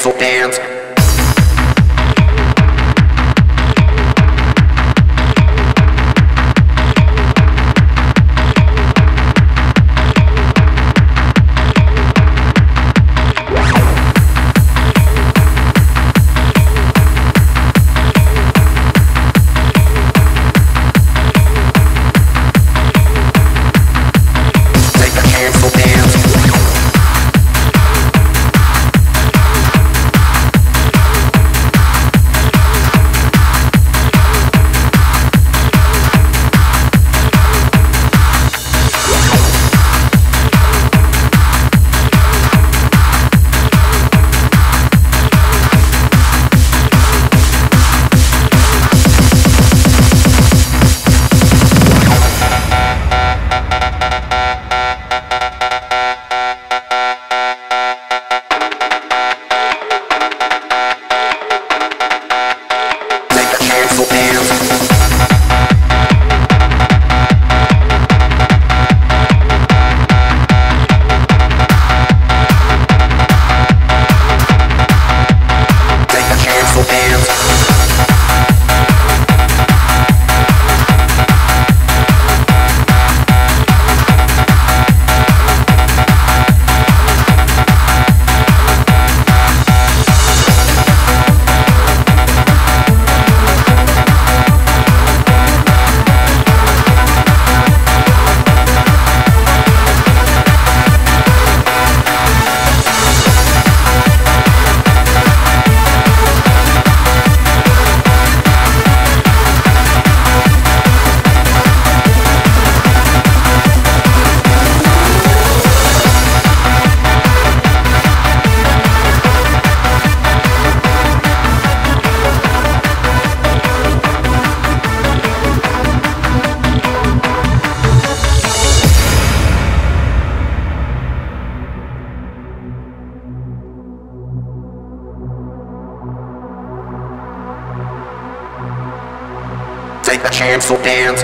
cancel dance. Take the cancel dance.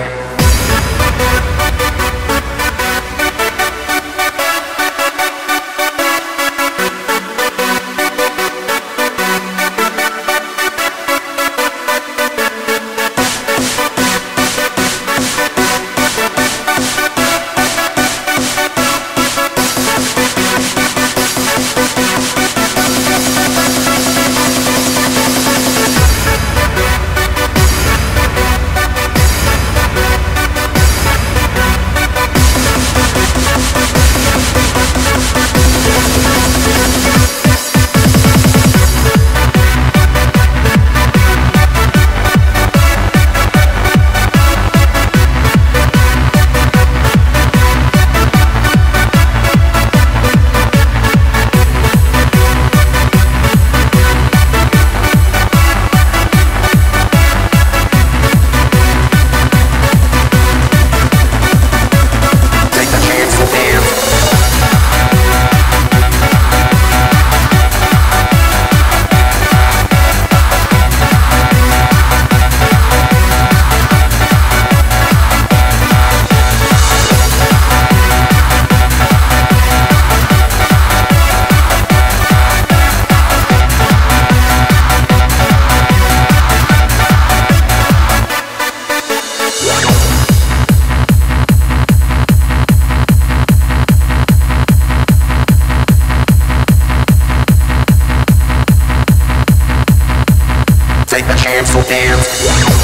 The dance.